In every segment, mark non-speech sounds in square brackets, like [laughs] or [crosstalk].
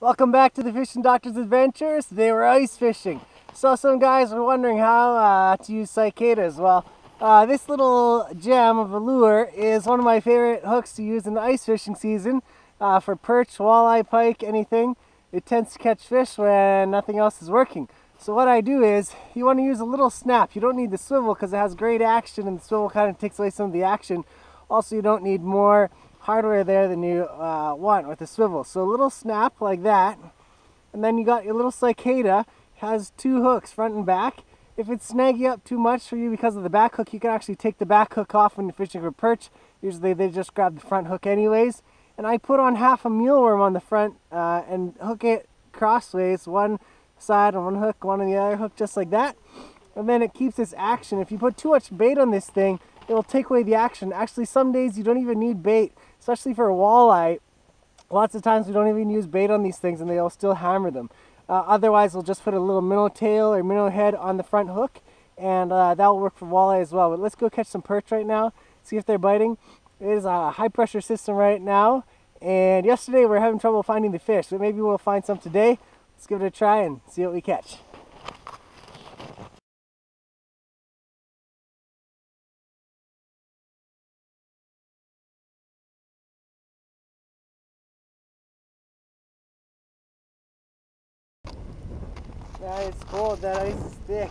Welcome back to the Fishing Doctor's Adventures. Today we're ice fishing. So some guys were wondering how uh, to use cicadas. Well, uh, this little gem of a lure is one of my favorite hooks to use in the ice fishing season uh, for perch, walleye, pike, anything. It tends to catch fish when nothing else is working. So what I do is, you want to use a little snap. You don't need the swivel because it has great action and the swivel kind of takes away some of the action. Also, you don't need more hardware there than you uh, want with the swivel. So a little snap like that, and then you got your little cicada, has two hooks, front and back. If it's snagging up too much for you because of the back hook, you can actually take the back hook off when you're fishing for perch. Usually they just grab the front hook anyways. And I put on half a mealworm on the front uh, and hook it crossways, one side on one hook, one on the other hook, just like that. And then it keeps this action. If you put too much bait on this thing, it'll take away the action. Actually, some days you don't even need bait especially for a walleye, lots of times we don't even use bait on these things and they'll still hammer them. Uh, otherwise, we'll just put a little minnow tail or minnow head on the front hook and uh, that will work for walleye as well. But let's go catch some perch right now, see if they're biting. It is a high pressure system right now and yesterday we were having trouble finding the fish, but maybe we'll find some today. Let's give it a try and see what we catch. Yeah, it's cold. That ice is thick.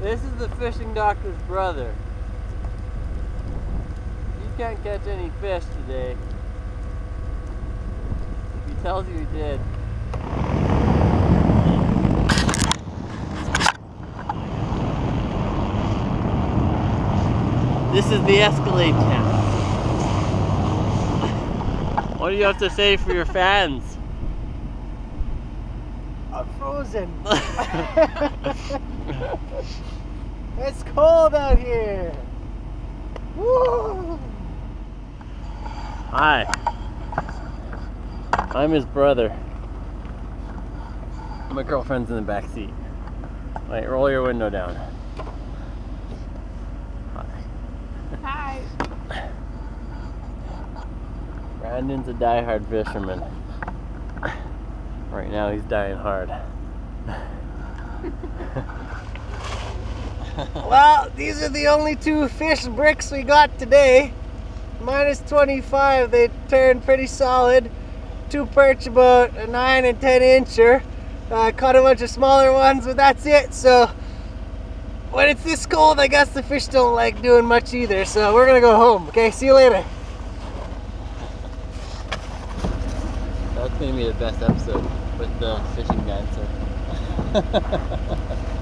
This is the fishing doctor's brother. You can't catch any fish today. He tells you he did. This is the Escalade tent. What do you have to say for your fans? I'm frozen. [laughs] [laughs] It's cold out here. Woo! Hi. I'm his brother. My girlfriend's in the back seat. Wait, roll your window down. Hi. Hi. Brandon's a die-hard fisherman. Right now he's dying hard. [laughs] [laughs] well, these are the only two fish bricks we got today. Minus 25, they turned pretty solid. Two perch about a 9 and 10 incher. Uh, caught a bunch of smaller ones, but that's it. So when it's this cold, I guess the fish don't like doing much either. So we're gonna go home. Okay, see you later. That's gonna be the best episode with the fishing guide. So. [laughs]